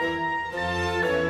Música